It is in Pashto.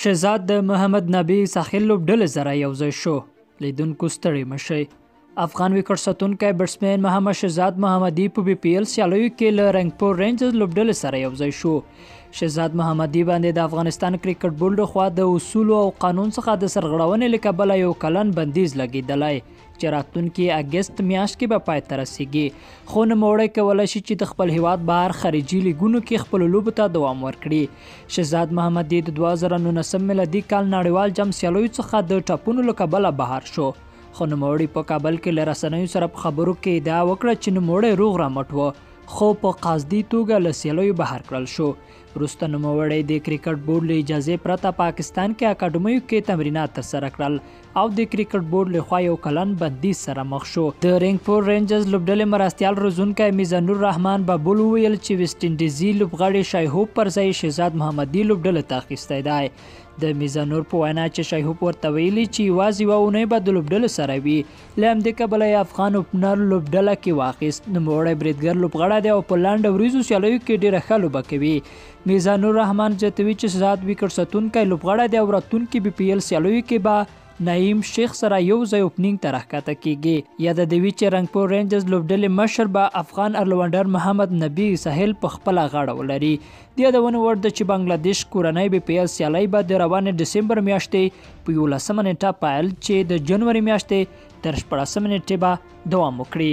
شهزاد د محمد نبی ساحل لوبډلې سره یوځای شو لیدونکو ستړي مشي افغان وکټ ساتونکی بیټسمن محمد شهزاد محمدي په بي پي ایل سیالیو کې له رنګپور رینجرز لوبډلې سره یوځای شو شهزاد محمدي باندې د افغانستان کرکټ بورډ خوا د اصول او قانون څخه د سرغړونې لکه بل یو کلن بندیز لګیدلی چې راتلونکي اګست میاشت کې به پای ته رسیږي خو نوموړی کولای شي چې د خپل هیواد بهر خارجي لیګونو کې خپل لوبو ته دوام ورکړي شهزاد محمد د 2019 میلادي کال نړیوال جام سیالیو څخه د ټاپونو له کبله بهر شو خو نوموړي په کابل کې له رسنیو سره په خبرو کې ادعا وکړه چې نوموړی روغ رامټ و خو په قصدي توګه له سیالیو بهر کړل شو وروسته نوموړی د کرکټ بورډ له اجازې پرته پاکستان کې اکاډمیو کې تمرینات ترسره کړل او د کرکټ بورډ لخوا یو کلن بندیز سره مخ شو د رنګ فور رینجرز لوبډلې مرستیال روزونکی میزانور رحمان بابول وویل چې ویسټ انډیزي لوبغاړي شایهوب پر ځای شهزاد محمدي لوبډلې ته اخیستی دی د میزانور په وینا چې شایهوب ورته ویلي چې یوازې یوه اونۍ به د لوبډلې سره وي له همدې کبله یې افغان اوپنر لوبډله کې واخیست نوموړی بریدګر لوبغاړی دی او په لنډه وریځو سیالیو کې ډیره ښه لوبه کوي میزانور رحمان زیاتوي چې سزاد ویکټ ساتونکی لوبغاړی دی او راتلونکي بي پي ایل سیالیو کې به نعیم شیخ سره یو ځای اوپنینګ ته راښکته کیږي. یاده دې وي چې رنګپور رینجرز لوبډلې مشر به افغان الرونډر محمد نبي سهیل په خپله غاړه ولري. د یادونې وړ ده چې بنګله دیش کورنۍ بي پي ایل سیالۍ به د روانې ډسمبر میاشتې په یولسمه نیټه پیل چې د جنوري میاشتې تر شپاړسمې نېټې به دوام وکړي